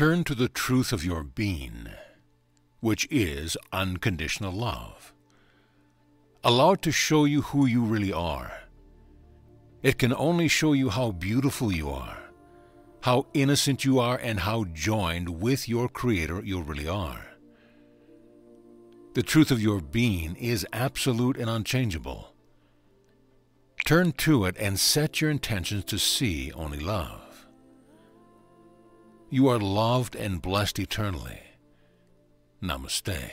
Turn to the truth of your being, which is unconditional love. Allow it to show you who you really are. It can only show you how beautiful you are, how innocent you are, and how joined with your Creator you really are. The truth of your being is absolute and unchangeable. Turn to it and set your intentions to see only love. You are loved and blessed eternally. Namaste.